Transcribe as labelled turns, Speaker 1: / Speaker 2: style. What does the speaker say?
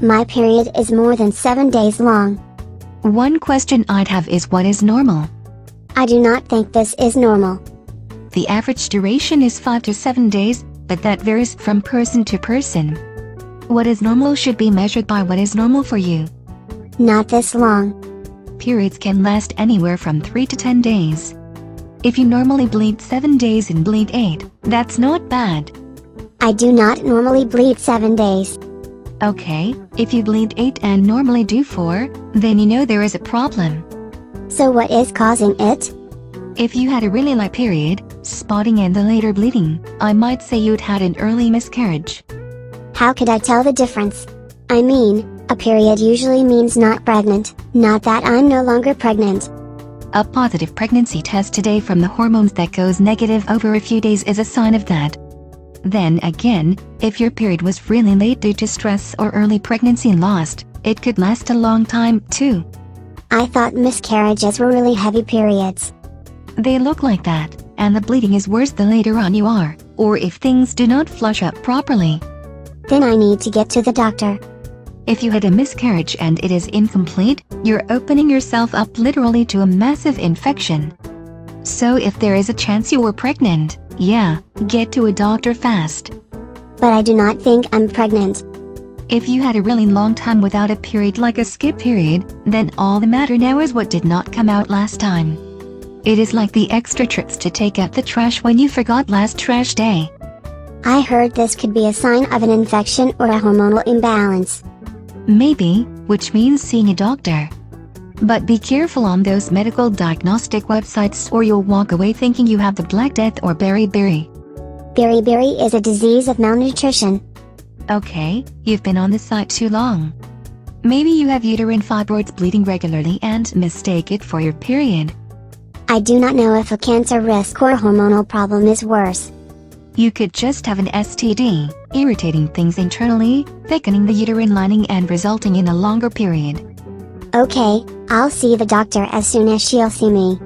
Speaker 1: My period is more than 7 days long.
Speaker 2: One question I'd have is what is normal?
Speaker 1: I do not think this is normal.
Speaker 2: The average duration is 5 to 7 days, but that varies from person to person. What is normal should be measured by what is normal for you.
Speaker 1: Not this long.
Speaker 2: Periods can last anywhere from 3 to 10 days. If you normally bleed 7 days and bleed 8, that's not bad.
Speaker 1: I do not normally bleed 7 days.
Speaker 2: Okay, if you bleed 8 and normally do 4, then you know there is a problem.
Speaker 1: So what is causing it?
Speaker 2: If you had a really light period, spotting and the later bleeding, I might say you'd had an early miscarriage.
Speaker 1: How could I tell the difference? I mean, a period usually means not pregnant, not that I'm no longer pregnant.
Speaker 2: A positive pregnancy test today from the hormones that goes negative over a few days is a sign of that. Then again, if your period was really late due to stress or early pregnancy lost, it could last a long time, too.
Speaker 1: I thought miscarriages were really heavy periods.
Speaker 2: They look like that, and the bleeding is worse the later on you are, or if things do not flush up properly.
Speaker 1: Then I need to get to the doctor.
Speaker 2: If you had a miscarriage and it is incomplete, you're opening yourself up literally to a massive infection. So if there is a chance you were pregnant, yeah, get to a doctor fast.
Speaker 1: But I do not think I'm pregnant.
Speaker 2: If you had a really long time without a period like a skip period, then all the matter now is what did not come out last time. It is like the extra trips to take out the trash when you forgot last trash day.
Speaker 1: I heard this could be a sign of an infection or a hormonal imbalance.
Speaker 2: Maybe, which means seeing a doctor. But be careful on those medical diagnostic websites or you'll walk away thinking you have the Black Death or beriberi.
Speaker 1: Beriberi is a disease of malnutrition.
Speaker 2: Okay, you've been on the site too long. Maybe you have uterine fibroids bleeding regularly and mistake it for your period.
Speaker 1: I do not know if a cancer risk or hormonal problem is worse.
Speaker 2: You could just have an STD, irritating things internally, thickening the uterine lining and resulting in a longer period.
Speaker 1: Okay, I'll see the doctor as soon as she'll see me.